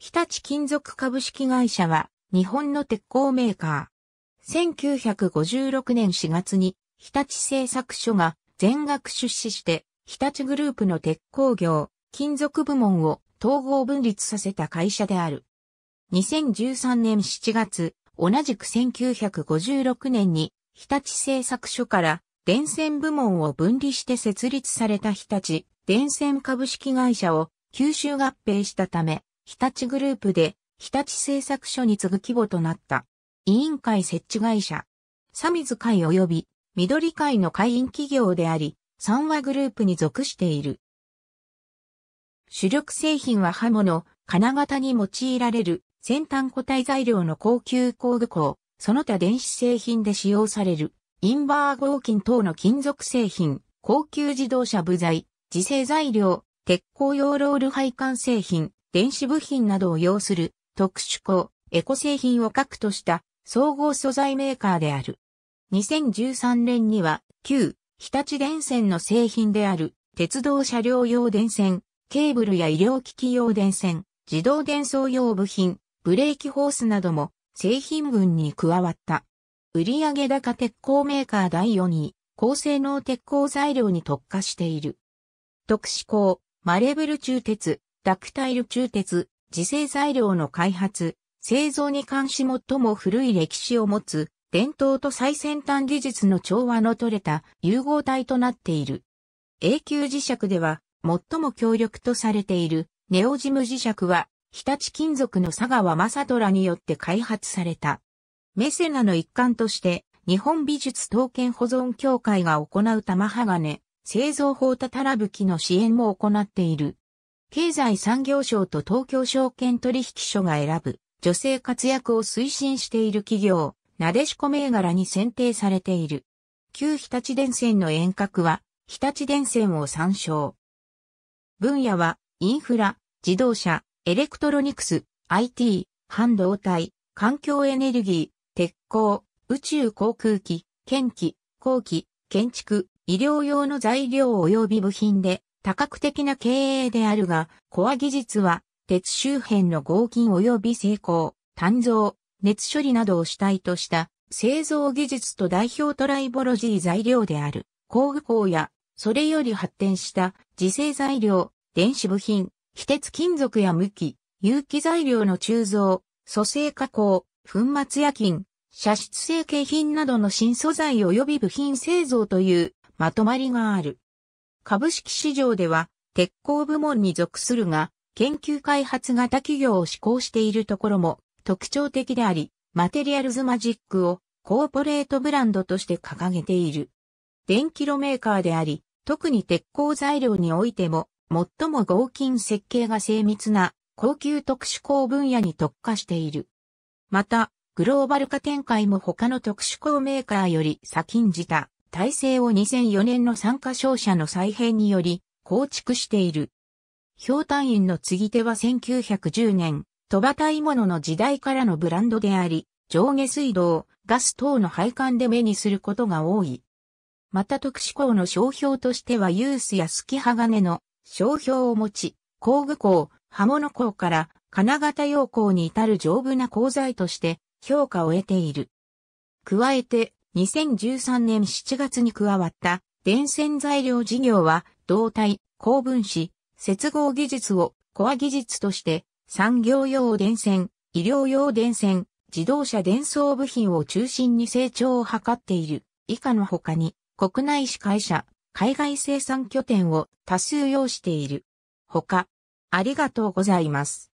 日立金属株式会社は日本の鉄鋼メーカー。1956年4月に日立製作所が全額出資して日立グループの鉄鋼業、金属部門を統合分立させた会社である。2013年7月、同じく1956年に日立製作所から電線部門を分離して設立された日立電線株式会社を吸収合併したため、日立グループで日立製作所に次ぐ規模となった。委員会設置会社、サミズ会及び緑会の会員企業であり、三和グループに属している。主力製品は刃物、金型に用いられる先端固体材料の高級工具鋼、その他電子製品で使用されるインバー合金等の金属製品、高級自動車部材、自製材料、鉄鋼用ロール配管製品、電子部品などを要する特殊鋼、エコ製品を核とした総合素材メーカーである。2013年には旧日立電線の製品である鉄道車両用電線、ケーブルや医療機器用電線、自動電装用部品、ブレーキホースなども製品群に加わった。売上高鉄鋼メーカー第4位、高性能鉄鋼材料に特化している。特殊鋼、マレブル鋳鉄、ダクタイル鋳鉄、自製材料の開発、製造に関し最も古い歴史を持つ、伝統と最先端技術の調和の取れた融合体となっている。永久磁石では、最も強力とされている、ネオジム磁石は、日立金属の佐川正虎によって開発された。メセナの一環として、日本美術刀剣保存協会が行う玉鋼、製造法たたらぶきの支援も行っている。経済産業省と東京証券取引所が選ぶ女性活躍を推進している企業、なでしこ銘柄に選定されている。旧日立電線の沿革は、日立電線を参照。分野は、インフラ、自動車、エレクトロニクス、IT、半導体、環境エネルギー、鉄鋼、宇宙航空機、建機、工機、建築、医療用の材料及び部品で多角的な経営であるが、コア技術は鉄周辺の合金及び成功、単造、熱処理などを主体とした製造技術と代表トライボロジー材料である工具鋼やそれより発展した自製材料、電子部品、非鉄金属や無機、有機材料の鋳造、組成加工、粉末夜勤、射出成形品などの新素材及び部品製造というまとまりがある。株式市場では鉄鋼部門に属するが、研究開発型企業を施行しているところも特徴的であり、マテリアルズマジックをコーポレートブランドとして掲げている。電気炉メーカーであり、特に鉄鋼材料においても、最も合金設計が精密な高級特殊鋼分野に特化している。また、グローバル化展開も他の特殊鋼メーカーより先んじた体制を2004年の参加商社の再編により構築している。氷単院の継ぎ手は1910年、鳥羽体物の時代からのブランドであり、上下水道、ガス等の配管で目にすることが多い。また特殊鋼の商標としてはユースやスキ鋼の商標を持ち、工具鋼、刃物鋼から金型用鋼に至る丈夫な鋼材として評価を得ている。加えて、2013年7月に加わった電線材料事業は、導体、高分子、接合技術をコア技術として産業用電線、医療用電線、自動車電装部品を中心に成長を図っている。以下の他に、国内市会社、海外生産拠点を多数要している。他、ありがとうございます。